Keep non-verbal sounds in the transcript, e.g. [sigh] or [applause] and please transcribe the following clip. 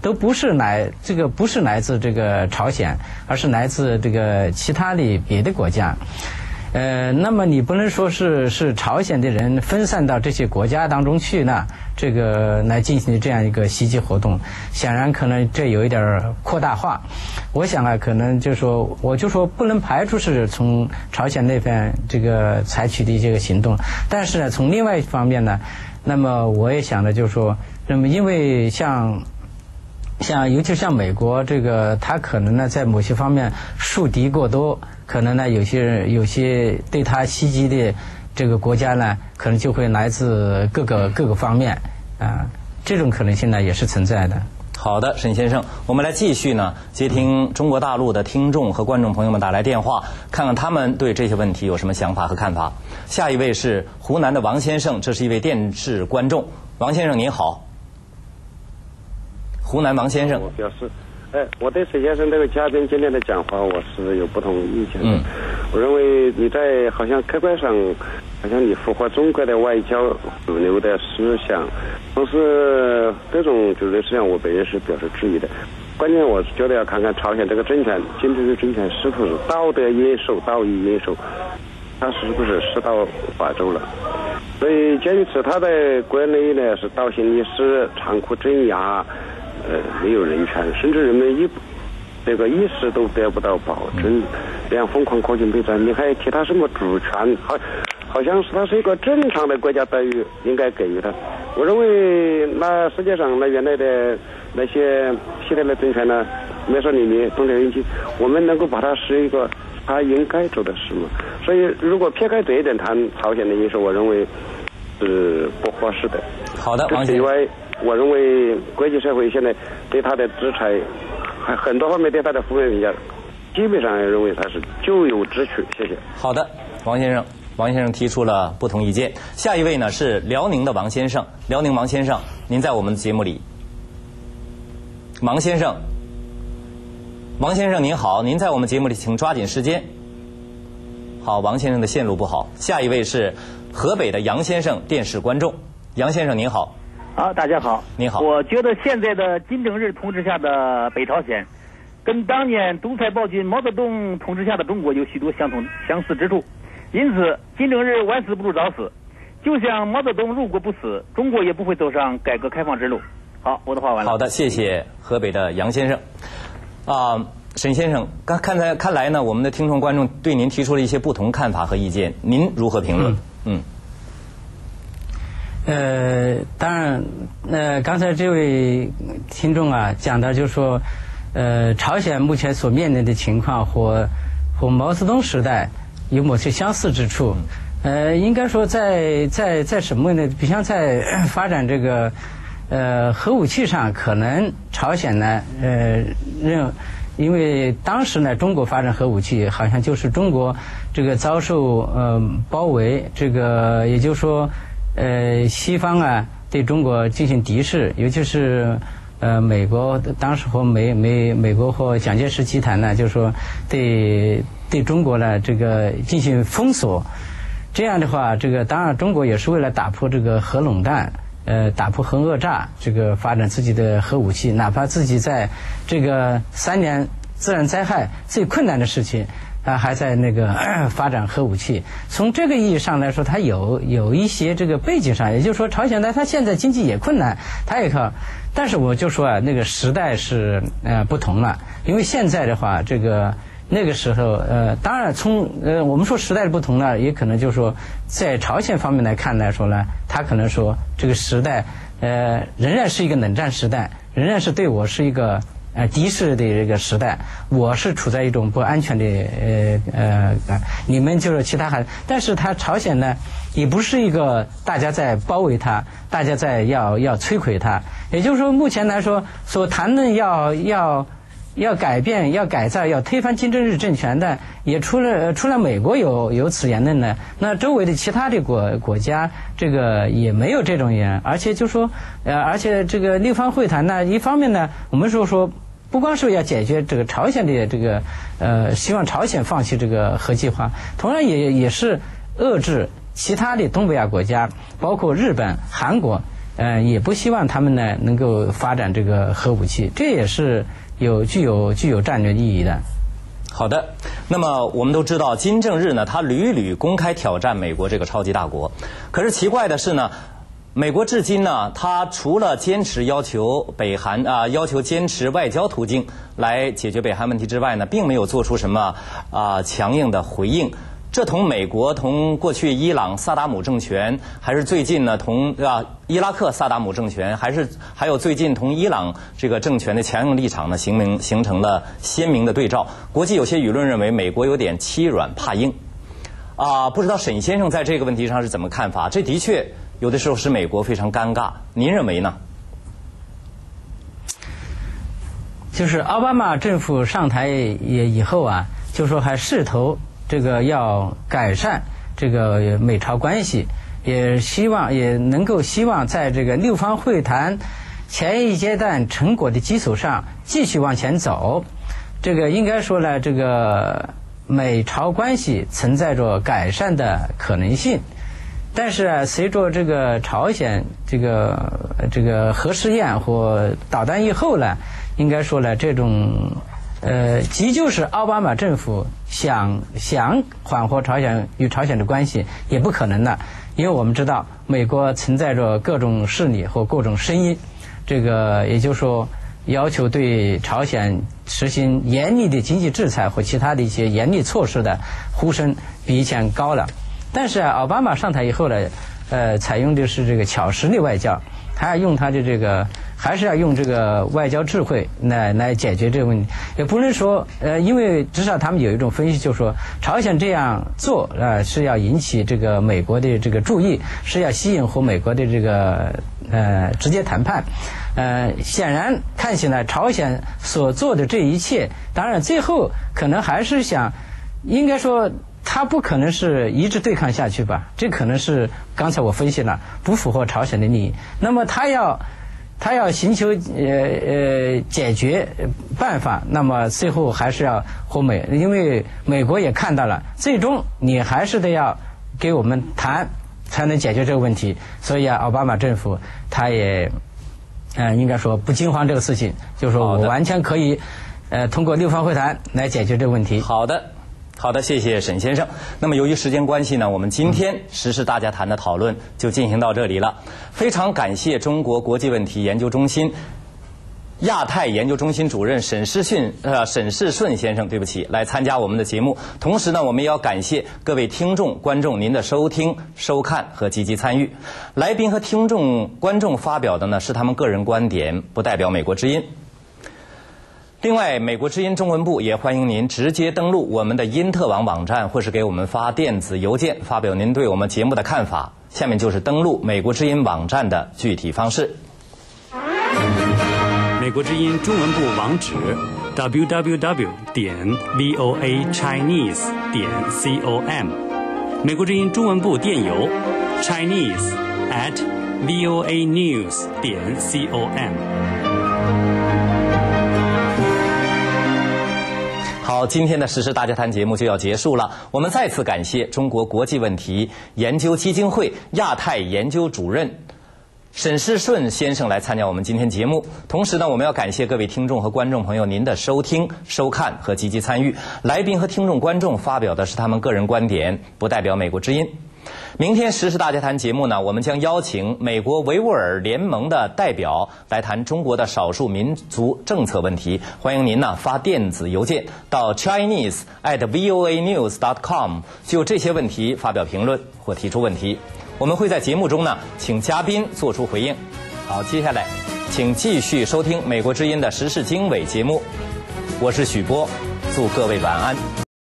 都不是来这个不是来自这个朝鲜，而是来自这个其他的别的国家。呃，那么你不能说是是朝鲜的人分散到这些国家当中去呢？这个来进行这样一个袭击活动，显然可能这有一点扩大化。我想啊，可能就说，我就说不能排除是从朝鲜那边这个采取的这个行动，但是呢，从另外一方面呢，那么我也想着就是说，那么因为像。像尤其像美国这个，他可能呢在某些方面树敌过多，可能呢有些人有些对他袭击的这个国家呢，可能就会来自各个各个方面啊，这种可能性呢也是存在的。好的，沈先生，我们来继续呢接听中国大陆的听众和观众朋友们打来电话，看看他们对这些问题有什么想法和看法。下一位是湖南的王先生，这是一位电视观众，王先生您好。湖南王先生，我表示，哎，我对沈先生这个嘉宾今天的讲话，我是有不同意见的。我认为你在好像客观上，好像你符合中国的外交主流的思想，同时这种主流思想我本人是表示质疑的。关键我觉得要看看朝鲜这个政权，金正日政权是不是道德约束、道义约束，他是不是失道法周了？所以鉴于此，他在国内呢是倒行逆施、残酷镇压。呃，没有人权，甚至人们一这个意识都得不到保证，这样疯狂扩军备战，你还提他什么主权？好，好像是他是一个正常的国家待遇应该给予他。我认为那世界上那原来的那些希特勒政权呢，没说你你东条英机，我们能够把它是一个他应该做的事嘛。所以如果撇开这一点谈朝鲜的因素，我认为是不合适的。好的，王以外。我认为国际社会现在对他的制裁，很很多方面对他的负面评价，基本上认为他是咎由自取。谢谢。好的，王先生，王先生提出了不同意见。下一位呢是辽宁的王先生，辽宁王先生，您在我们的节目里。王先生，王先生您好，您在我们节目里，请抓紧时间。好，王先生的线路不好。下一位是河北的杨先生，电视观众，杨先生您好。好，大家好，你好。我觉得现在的金正日统治下的北朝鲜，跟当年独裁暴君毛泽东统治下的中国有许多相同相似之处，因此金正日晚死不如早死。就像毛泽东如果不死，中国也不会走上改革开放之路。好，我的话完了。好的，谢谢河北的杨先生。啊，沈先生，刚看来看来呢，我们的听众观众对您提出了一些不同看法和意见，您如何评论？嗯。呃，当然，呃，刚才这位听众啊讲到，就是说，呃，朝鲜目前所面临的情况和和毛泽东时代有某些相似之处。呃，应该说，在在在什么呢？比像在发展这个呃核武器上，可能朝鲜呢，呃，认因为当时呢，中国发展核武器，好像就是中国这个遭受呃包围，这个也就是说。呃，西方啊对中国进行敌视，尤其是呃美国当时和美美美国和蒋介石集团呢，就是说对对中国呢这个进行封锁。这样的话，这个当然中国也是为了打破这个核垄断，呃，打破核讹诈，这个发展自己的核武器，哪怕自己在这个三年自然灾害最困难的事情。他还在那个 [coughs] 发展核武器。从这个意义上来说，它有有一些这个背景上，也就是说，朝鲜呢，它现在经济也困难，它也靠。但是我就说啊，那个时代是呃不同了，因为现在的话，这个那个时候呃，当然从呃我们说时代的不同呢，也可能就是说，在朝鲜方面来看来说呢，他可能说这个时代呃仍然是一个冷战时代，仍然是对我是一个。呃，敌视的这个时代，我是处在一种不安全的呃呃呃，你们就是其他还，但是他朝鲜呢，也不是一个大家在包围他，大家在要要摧毁他，也就是说，目前来说所谈论要要。要改变、要改造、要推翻金正日政权的，也除了除了美国有有此言论呢，那周围的其他的国国家，这个也没有这种言，而且就说，呃，而且这个六方会谈呢，一方面呢，我们说说，不光是要解决这个朝鲜的这个，呃，希望朝鲜放弃这个核计划，同样也也是遏制其他的东北亚国家，包括日本、韩国。呃，也不希望他们呢能够发展这个核武器，这也是有具有具有战略意义的。好的，那么我们都知道金正日呢，他屡屡公开挑战美国这个超级大国。可是奇怪的是呢，美国至今呢，他除了坚持要求北韩啊，要求坚持外交途径来解决北韩问题之外呢，并没有做出什么啊强硬的回应。这同美国同过去伊朗萨达姆政权，还是最近呢同啊伊拉克萨达姆政权，还是还有最近同伊朗这个政权的强硬立场呢，形明形成了鲜明的对照。国际有些舆论认为美国有点欺软怕硬，啊，不知道沈先生在这个问题上是怎么看法？这的确有的时候使美国非常尴尬，您认为呢？就是奥巴马政府上台也以后啊，就说还试图。这个要改善这个美朝关系，也希望也能够希望在这个六方会谈前一阶段成果的基础上继续往前走。这个应该说呢，这个美朝关系存在着改善的可能性。但是啊，随着这个朝鲜这个这个核试验或导弹以后呢，应该说呢，这种。呃，即就是奥巴马政府想想缓和朝鲜与朝鲜的关系，也不可能的，因为我们知道美国存在着各种势力和各种声音，这个也就是说，要求对朝鲜实行严厉的经济制裁和其他的一些严厉措施的呼声比以前高了。但是奥巴马上台以后呢，呃，采用的是这个巧实力外交，他要用他的这个。还是要用这个外交智慧来来解决这个问题，也不能说呃，因为至少他们有一种分析，就是说朝鲜这样做呃是要引起这个美国的这个注意，是要吸引和美国的这个呃直接谈判。呃，显然看起来朝鲜所做的这一切，当然最后可能还是想，应该说他不可能是一直对抗下去吧？这可能是刚才我分析了不符合朝鲜的利益。那么他要。他要寻求呃呃解决办法，那么最后还是要和美，因为美国也看到了，最终你还是得要给我们谈，才能解决这个问题。所以啊，奥巴马政府他也嗯应该说不惊慌这个事情，就是说我完全可以呃通过六方会谈来解决这个问题。好的。好的，谢谢沈先生。那么由于时间关系呢，我们今天时事大家谈的讨论就进行到这里了。非常感谢中国国际问题研究中心亚太研究中心主任沈世训呃沈世顺先生，对不起，来参加我们的节目。同时呢，我们也要感谢各位听众观众您的收听、收看和积极参与。来宾和听众观众发表的呢是他们个人观点，不代表美国之音。另外，美国之音中文部也欢迎您直接登录我们的因特网网站，或是给我们发电子邮件，发表您对我们节目的看法。下面就是登录美国之音网站的具体方式。美国之音中文部网址：www. 点 voachinese. 点 com。美国之音中文部电邮：chinese at voanews. 点 com。好，今天的时事大家谈节目就要结束了。我们再次感谢中国国际问题研究基金会亚太研究主任沈世顺先生来参加我们今天节目。同时呢，我们要感谢各位听众和观众朋友您的收听、收看和积极参与。来宾和听众观众发表的是他们个人观点，不代表美国之音。明天时事大家谈节目呢，我们将邀请美国维吾尔联盟的代表来谈中国的少数民族政策问题。欢迎您呢发电子邮件到 chinese at voa news dot com，就这些问题发表评论或提出问题。我们会在节目中呢请嘉宾做出回应。好，接下来请继续收听美国之音的时事经纬节目。我是许波，祝各位晚安。